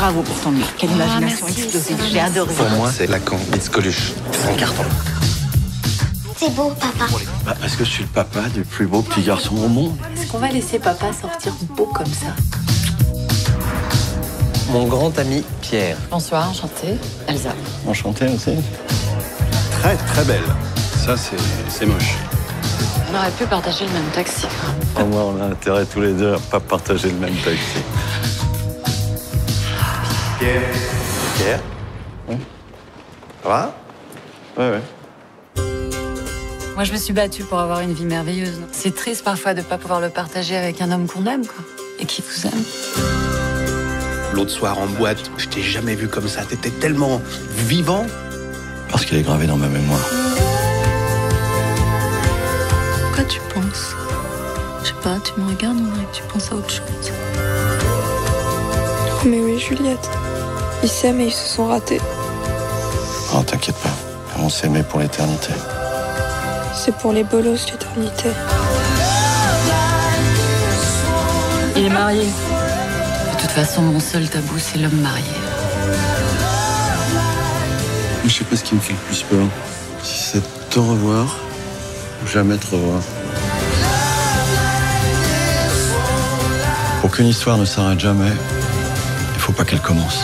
Bravo pour ton livre. Quelle imagination merci, explosive. J'ai adoré. Pour moi, c'est Lacan, Mitz Coluche. C'est un carton. C'est beau, papa. Bah, parce que je suis le papa du plus beau petit garçon au monde. Est-ce qu'on va laisser papa sortir beau comme ça? Mon grand ami Pierre. Bonsoir, enchantée. Elsa. Enchanté aussi. Très très belle. Ça c'est c'est moche. On aurait pu partager le même taxi. Au moins on a intérêt tous les deux à pas partager le même taxi. Pierre. Pierre Ça va? Ouais ouais. Moi, je me suis battue pour avoir une vie merveilleuse. C'est triste parfois de pas pouvoir le partager avec un homme qu'on aime, quoi. Et qui vous aime. L'autre soir en boîte, je t'ai jamais vu comme ça. T'étais tellement vivant. Parce qu'il est gravé dans ma mémoire. Pourquoi tu penses? Je sais pas, tu me regardes, on dirait que tu penses à autre chose. Oh, Mais oui, Juliette. Ils s'aiment et ils se sont ratés. Oh t'inquiète pas. On s'aimait pour l'éternité. C'est pour les bolos l'éternité. Il est marié. De toute façon, mon seul tabou, c'est l'homme marié. Je sais pas ce qui me fait le plus peur. Si c'est de te revoir ou jamais te revoir. Pour qu'une histoire ne s'arrête jamais, il faut pas qu'elle commence.